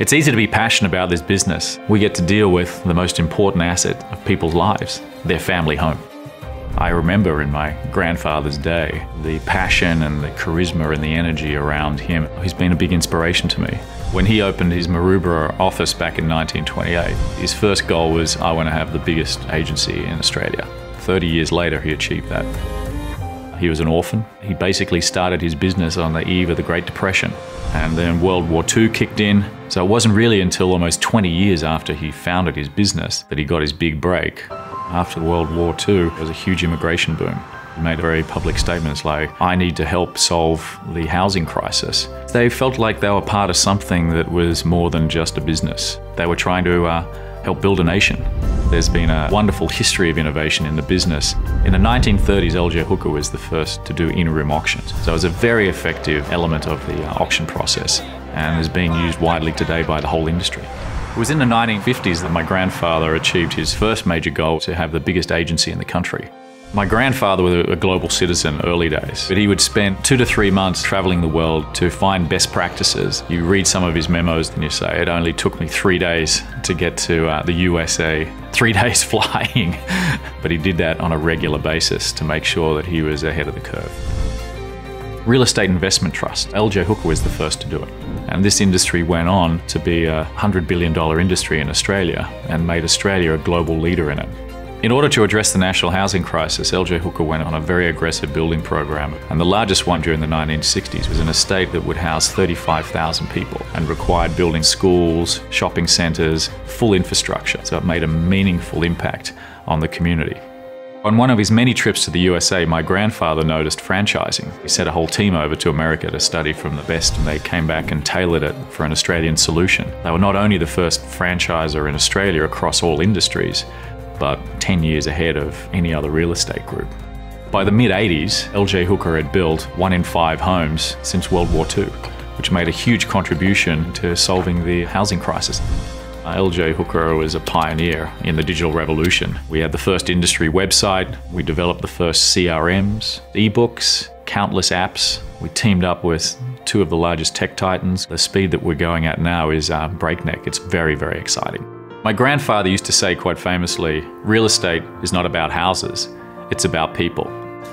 It's easy to be passionate about this business. We get to deal with the most important asset of people's lives, their family home. I remember in my grandfather's day the passion and the charisma and the energy around him. He's been a big inspiration to me. When he opened his Maroubra office back in 1928, his first goal was I want to have the biggest agency in Australia. 30 years later, he achieved that. He was an orphan. He basically started his business on the eve of the Great Depression. And then World War II kicked in. So it wasn't really until almost 20 years after he founded his business that he got his big break. After World War II, there was a huge immigration boom. He made very public statements like, I need to help solve the housing crisis. They felt like they were part of something that was more than just a business. They were trying to uh, help build a nation. There's been a wonderful history of innovation in the business. In the 1930s, LJ Hooker was the first to do in-room auctions. So it was a very effective element of the uh, auction process and is being used widely today by the whole industry. It was in the 1950s that my grandfather achieved his first major goal to have the biggest agency in the country. My grandfather was a global citizen early days, but he would spend two to three months traveling the world to find best practices. You read some of his memos and you say, it only took me three days to get to uh, the USA, three days flying. but he did that on a regular basis to make sure that he was ahead of the curve. Real Estate Investment Trust, LJ Hooker was the first to do it. And this industry went on to be a $100 billion industry in Australia and made Australia a global leader in it. In order to address the national housing crisis, LJ Hooker went on a very aggressive building program, and the largest one during the 1960s was an estate that would house 35,000 people and required building schools, shopping centres, full infrastructure. So it made a meaningful impact on the community. On one of his many trips to the USA, my grandfather noticed franchising. He sent a whole team over to America to study from the best, and they came back and tailored it for an Australian solution. They were not only the first franchisor in Australia across all industries, but 10 years ahead of any other real estate group. By the mid 80s, LJ Hooker had built one in five homes since World War II, which made a huge contribution to solving the housing crisis. Uh, LJ Hooker was a pioneer in the digital revolution. We had the first industry website, we developed the first CRMs, ebooks, countless apps. We teamed up with two of the largest tech titans. The speed that we're going at now is uh, breakneck. It's very, very exciting. My grandfather used to say quite famously real estate is not about houses, it's about people.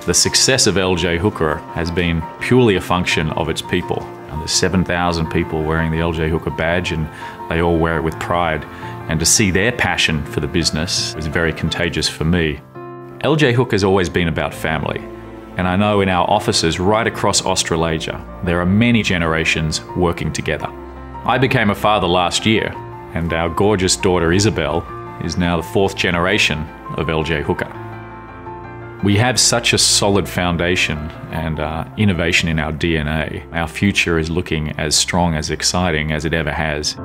The success of LJ Hooker has been purely a function of its people. And there's 7,000 people wearing the LJ Hooker badge, and they all wear it with pride. And to see their passion for the business is very contagious for me. LJ Hooker has always been about family. And I know in our offices right across Australasia, there are many generations working together. I became a father last year, and our gorgeous daughter Isabel is now the fourth generation of LJ Hooker. We have such a solid foundation and uh, innovation in our DNA. Our future is looking as strong, as exciting as it ever has.